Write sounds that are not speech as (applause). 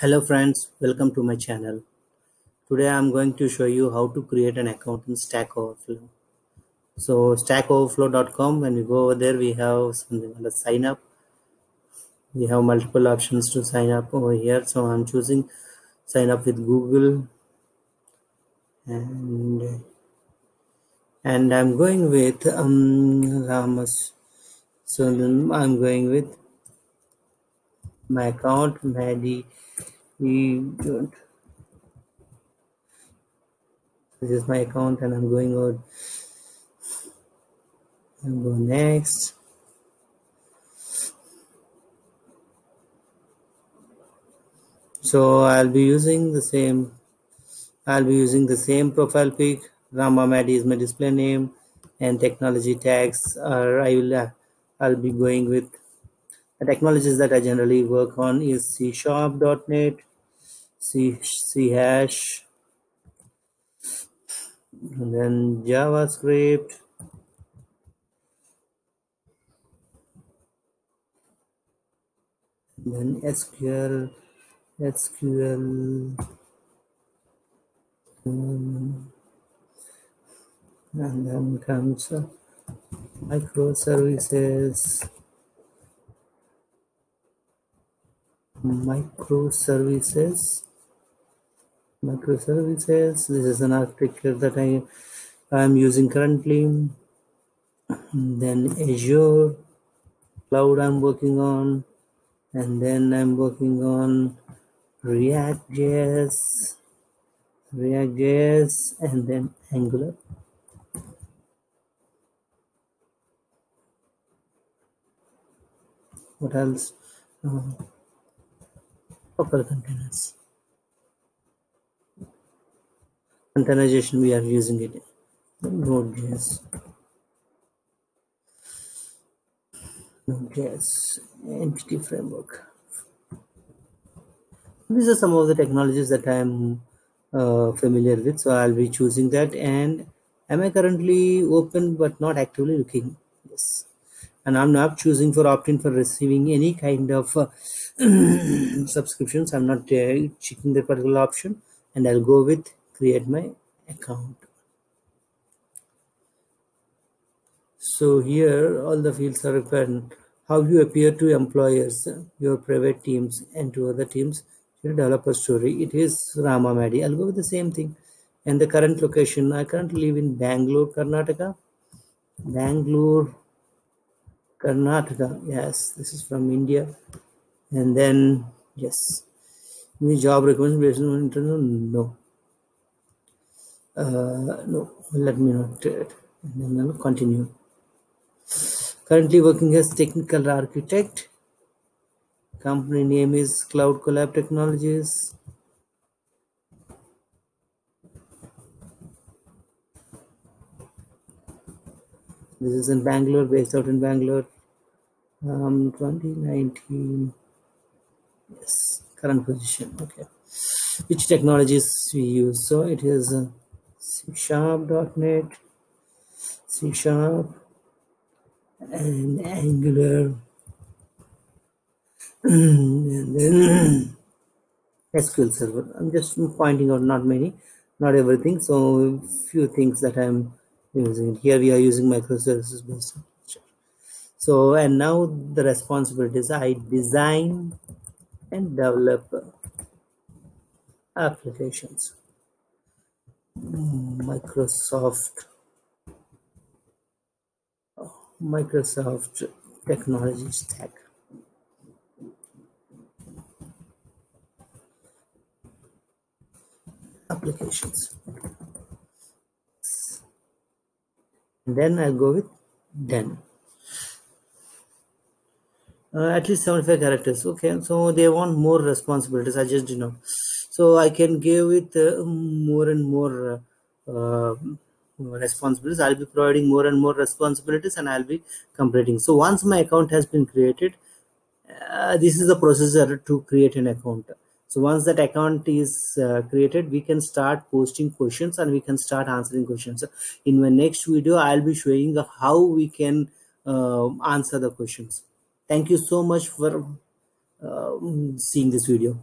Hello friends, welcome to my channel. Today I'm going to show you how to create an account in Stack Overflow. So stackoverflow.com, when we go over there, we have something called sign up. We have multiple options to sign up over here. So I'm choosing sign up with Google and and I'm going with um Ramas. So I'm going with my account we don't this is my account and i'm going out. And go next. So i'll be using the same i'll be using the same profile pic. Rama Madi is my display name and technology tags are i will i'll be going with the technologies that i generally work on is c sharp sharp.net C, C hash, and then JavaScript, then SQL, SQL, and then comes uh, microservices, microservices. Microservices. This is an architecture that i i'm using currently. Then azure. Cloud i'm working on. And then i'm working on react js react js and then angular. What else? Uh, docker containers. Containerization we are using it. Node.js node.js entity framework. These are some of the technologies that i'm uh, familiar with so i'll be choosing that. And am i currently open but not actively looking? Yes and i'm not choosing for opt-in for receiving any kind of uh, (clears throat) subscriptions. I'm not uh, checking the particular option. And i'll go with create my account. So here all the fields are required. How you appear to employers your private teams and to other teams. Your developer story. It is rama madi i'll go with the same thing. And the current location. I currently live in bangalore karnataka. Bangalore karnataka yes this is from india. And then yes any job requirements based on interview no. Uh, no let me not do it. And then I'll continue. Currently working as technical architect. Company name is cloud collab technologies this is in bangalore based out in bangalore um 2019 yes current position okay which technologies we use so it is uh, C sharp.net, C sharp, and Angular, (clears throat) and then (clears throat) SQL Server. I'm just pointing out not many, not everything. So few things that I'm using. Here we are using microservices based. So and now the responsibilities I design and develop uh, applications. Microsoft Microsoft technology stack. Applications. And then I'll go with then. Uh, at least 75 characters. Okay, so they want more responsibilities. I just did not so i can give it uh, more and more uh, responsibilities i'll be providing more and more responsibilities and i'll be completing so once my account has been created uh, this is the procedure to create an account so once that account is uh, created we can start posting questions and we can start answering questions. In my next video i'll be showing how we can uh, answer the questions. Thank you so much for uh, seeing this video